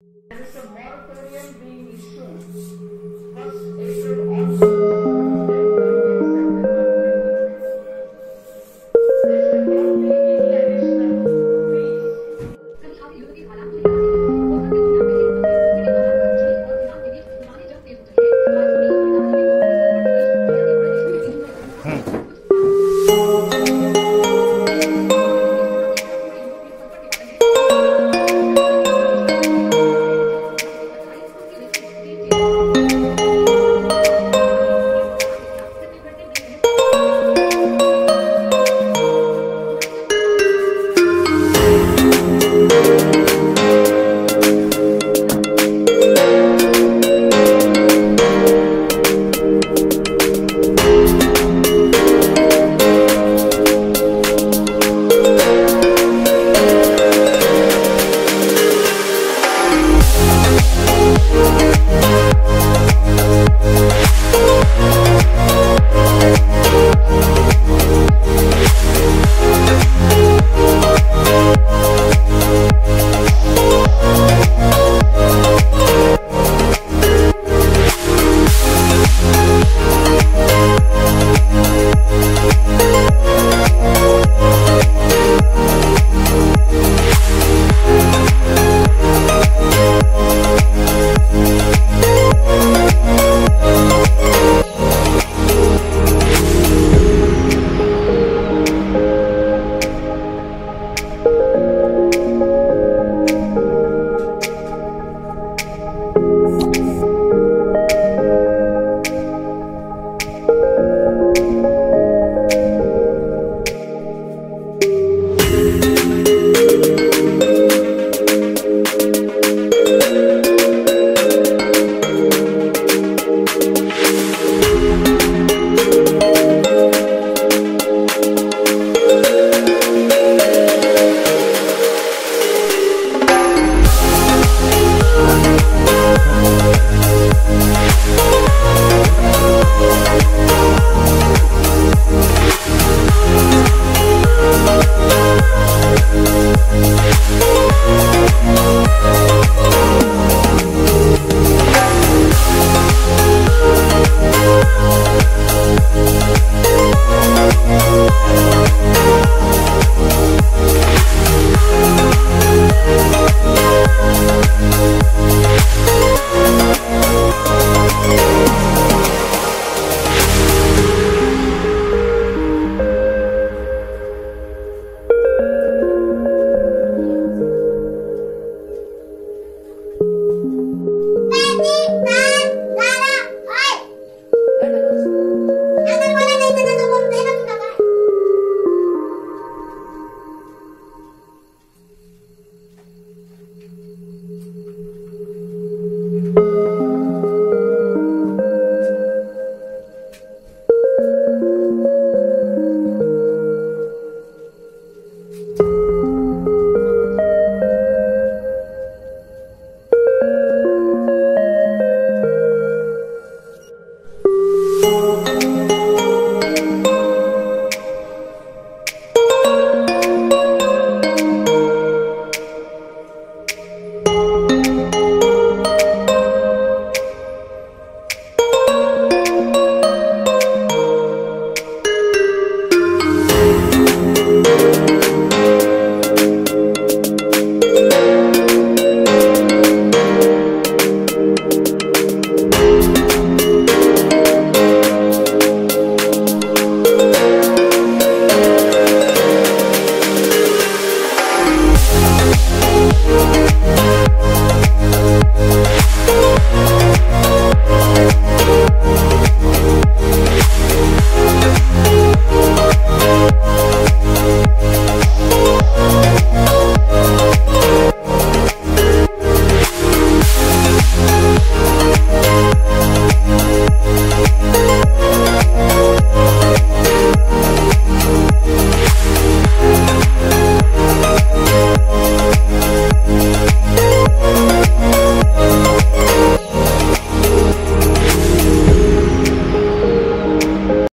There is a moratorium being issued. First April